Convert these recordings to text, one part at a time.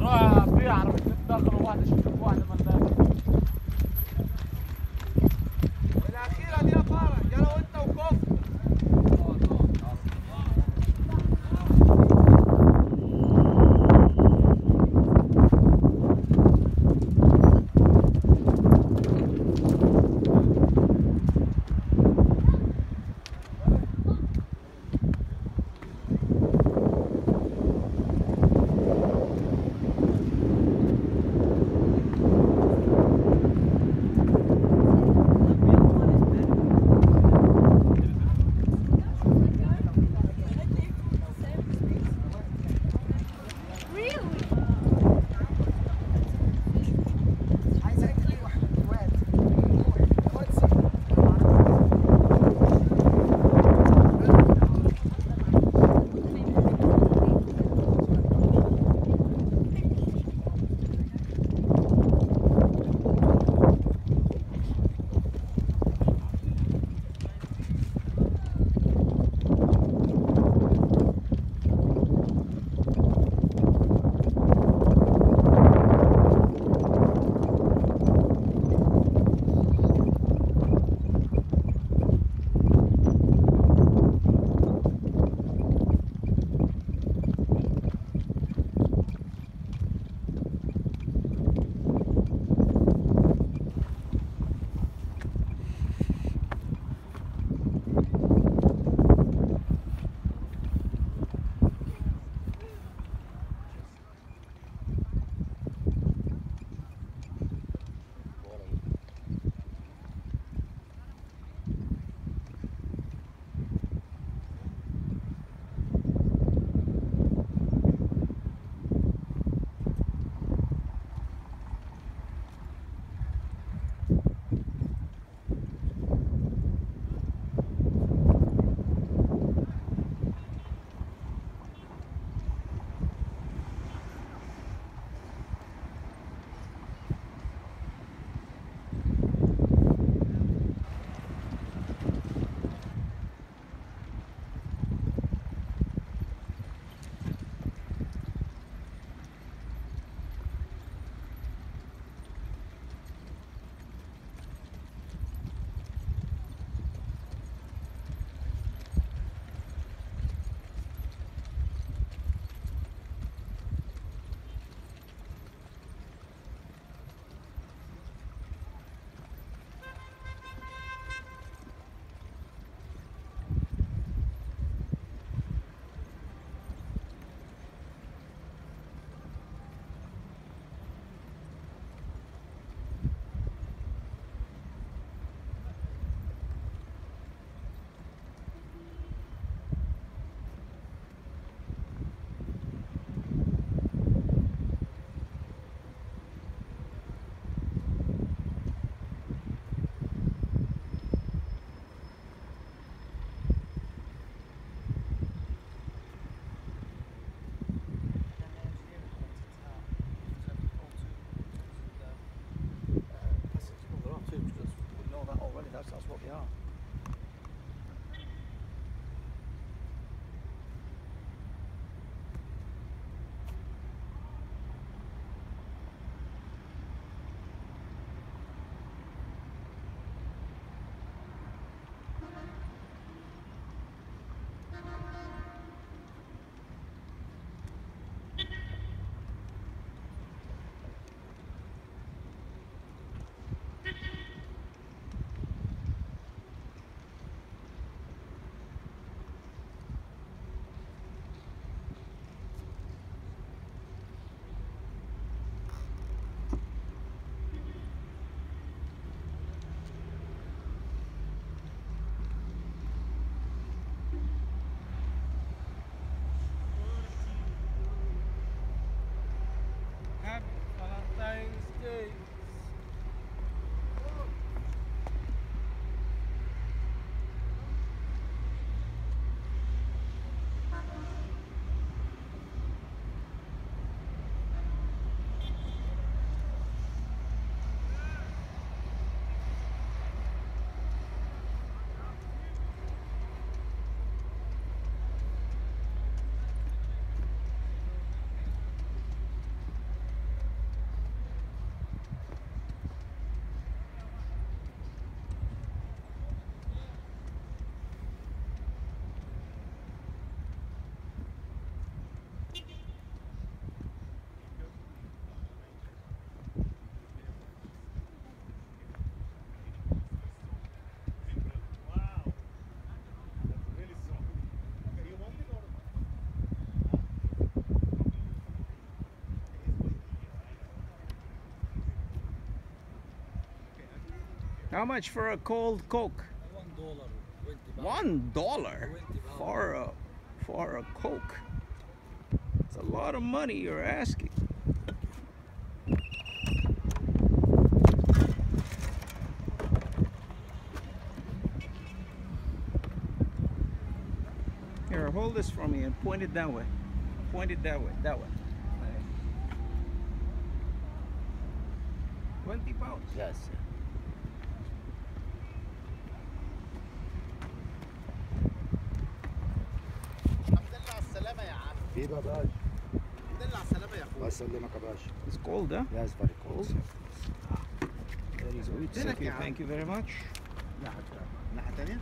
روح في عربية الداخل واحدة شوف واحدة من How much for a cold Coke? One dollar. One dollar for a for a Coke. It's a lot of money you're asking. Here, hold this for me and point it that way. Point it that way, that way. Twenty pounds. Yes. يا عم Viva Baj. الحمد لله على السلامة يا الله اخوي يسلمك يا باشا. It's cold, huh? Yes, very cold. Very good. Dinner Thank you, time. thank you very much. الناحية الثانية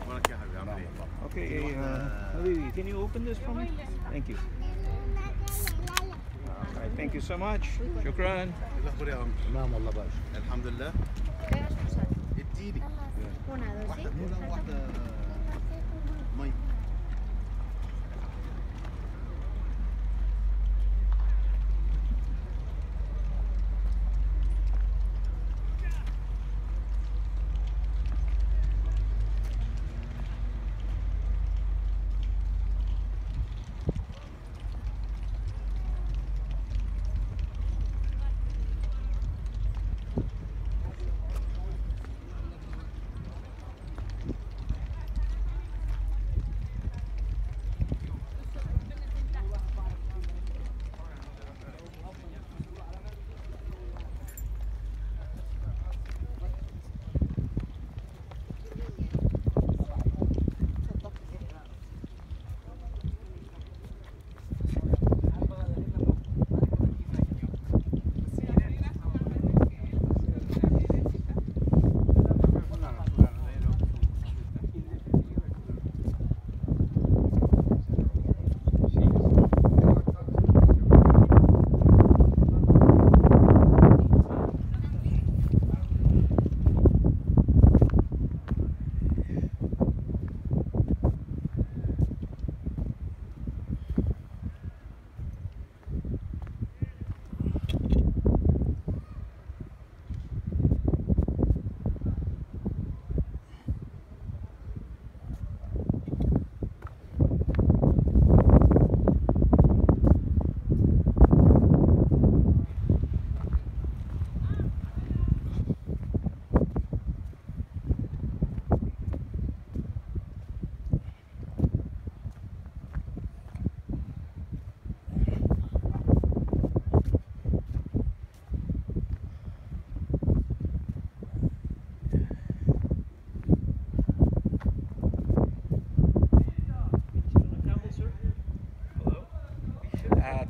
اخبارك يا حبيبي عامل ايه؟ Okay, uh, Habibi, can you open this for me? Thank you. All right, thank you so much. Shukran. ايه الاخبار يا عم؟ تمام والله باشا. الحمد لله اديني Una, dos, واحدة sí. كولا وواحدة مية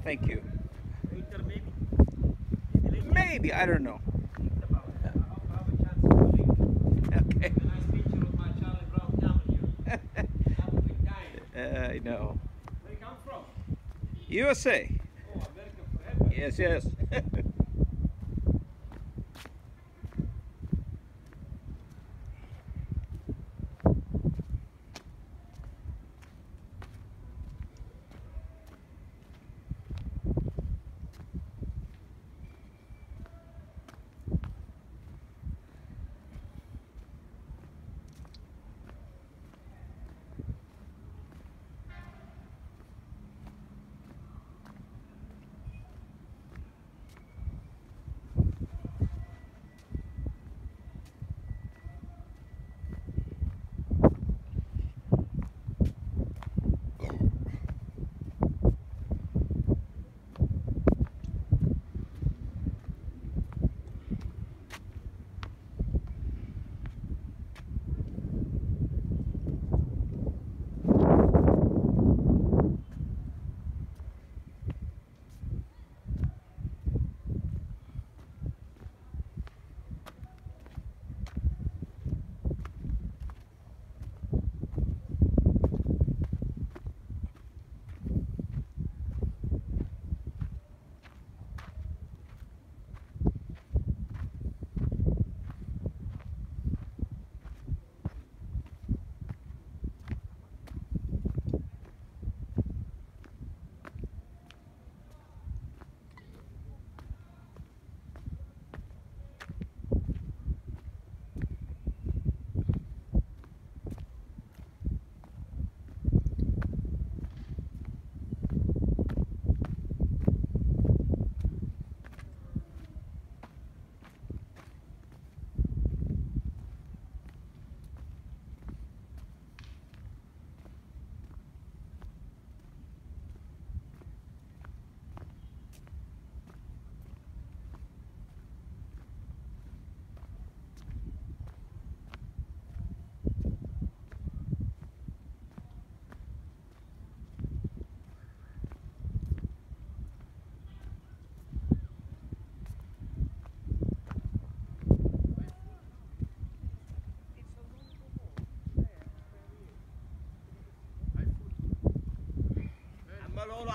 Thank you. Maybe, I don't know. Okay. Uh, I know. Where you come from? USA. Yes, yes.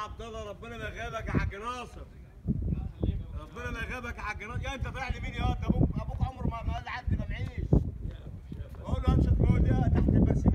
عبد الله ربنا ما يغيبك يا حاج ناصر. ربنا ما يغيبك يا حاج ناصر. يا انت طالع لمين يا أبوك أبوك عمره ما قال لحد ما معيش قول له امشي تقول يا تحت البسيم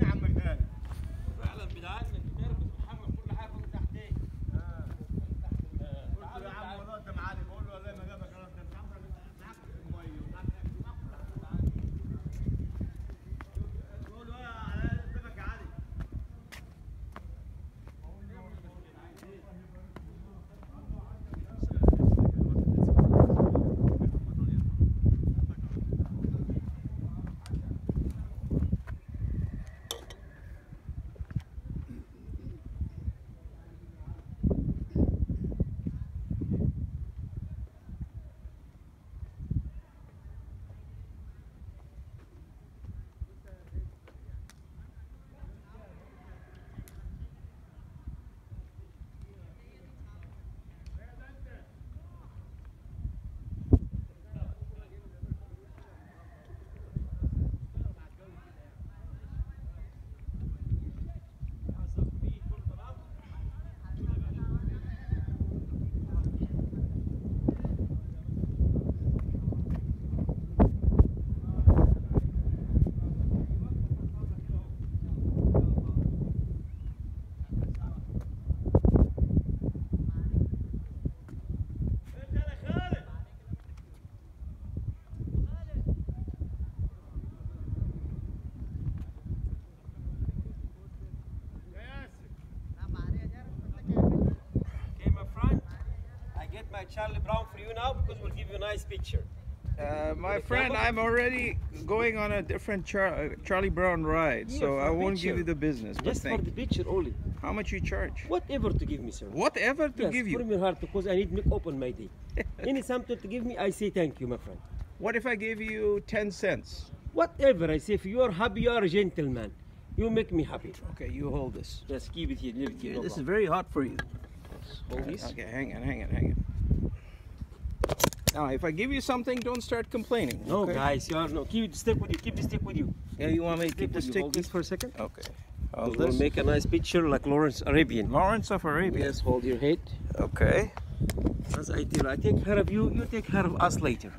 My Charlie Brown for you now because we'll give you a nice picture. Uh, my friend, camera? I'm already going on a different Char- uh, Charlie Brown ride, Yeah, so I won't give you the business. Just for the picture only. How much you charge? Whatever to give me, sir. Whatever to yes, give you. from your heart because I need make open my day. Any something to give me, I say thank you, my friend. What if I gave you 10 cents? Whatever I say, if you are happy, you are a gentleman. You make me happy. Okay, you hold this. Just keep it here, leave it this is very hot for you. Hold this. Okay, hang on, hang on, hang on. Now, if I give you something, don't start complaining. No, okay? guys, you are no. Keep the stick with you. Keep the stick with you. Yeah, you want me to keep the with you. stick? Hold this for a second. Okay. Hold We'll this. make a nice picture like Lawrence Arabian. Lawrence of Arabia. Yes, hold your head. Okay. As I tell, I take care of you. You take care of us later.